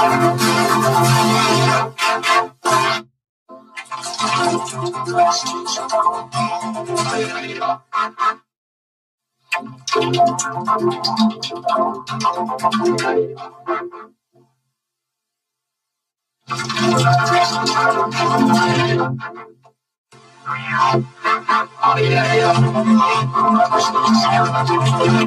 Oh, yeah, yeah.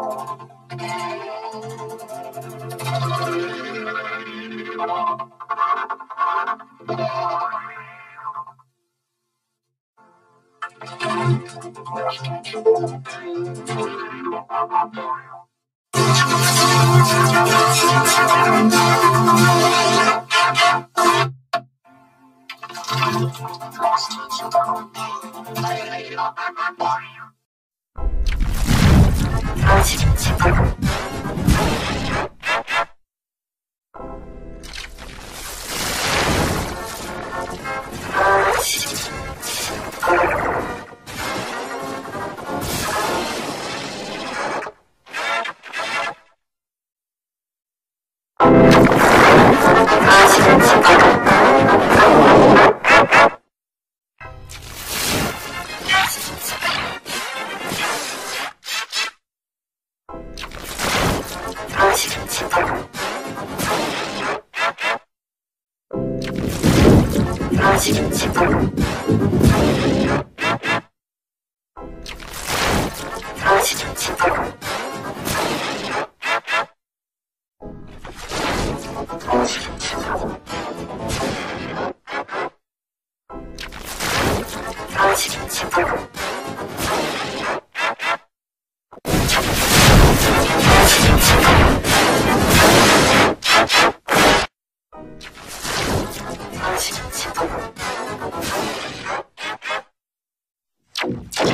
Thank you. しちゃっ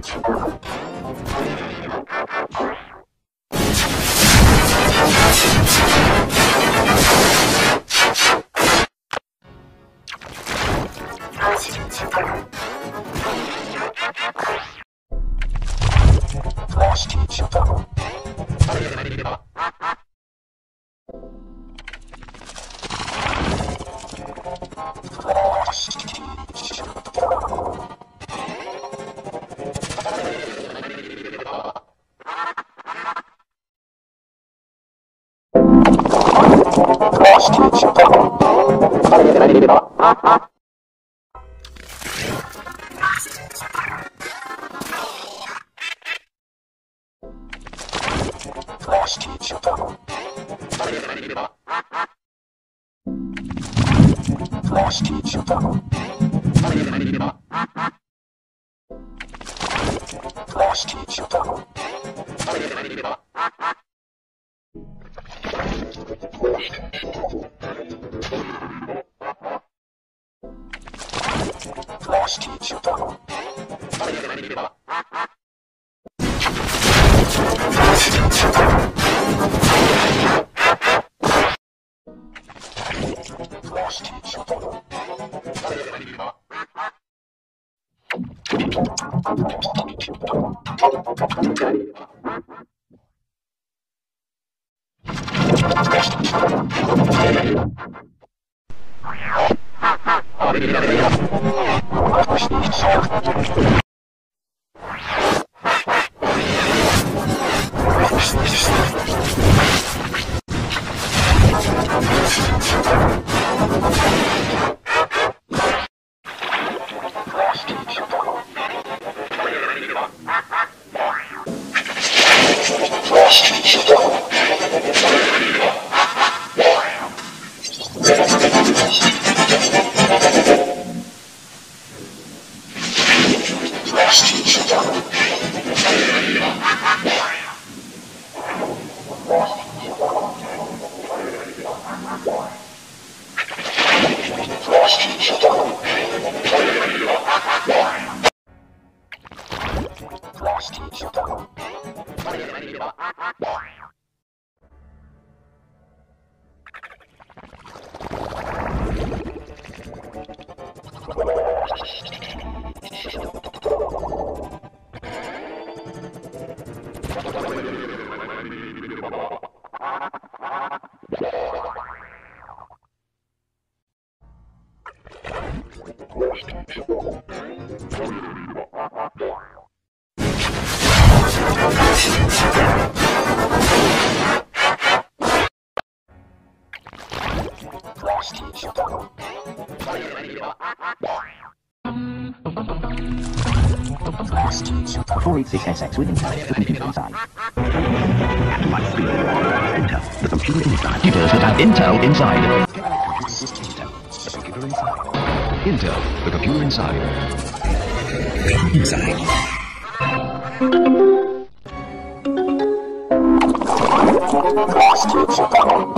情况。詳しき一応だろ誰で誰ーれば詳しき一応だろ誰で誰いれば詳しき一応だろ誰で誰いれば詳しき一応だろ詳しき一ティーチでータロば Oh, Four eight six SX with inside with computer inside. At light speed, enter the computer inside. Computers that have Intel inside. The computer inside. Intel, the computer inside. Inside. Lost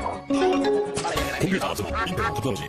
공개 다수 인터넷 터지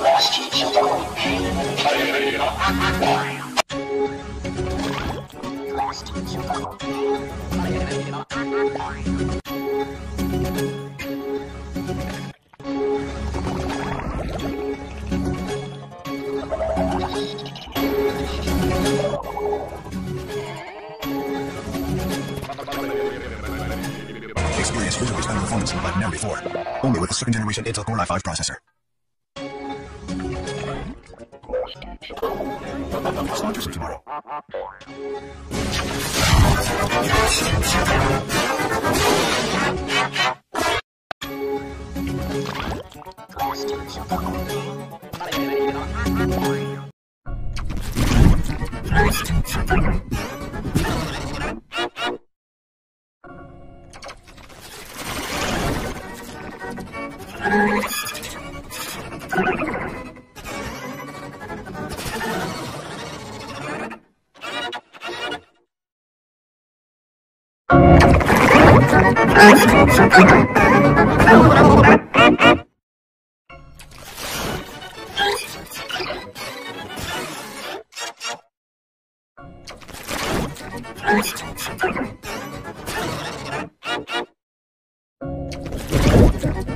Lost Only with the second generation Intel Core i5 processor. tomorrow.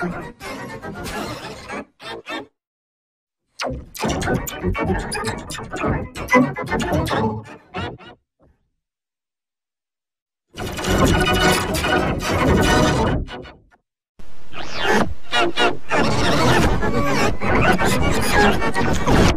I'm sorry.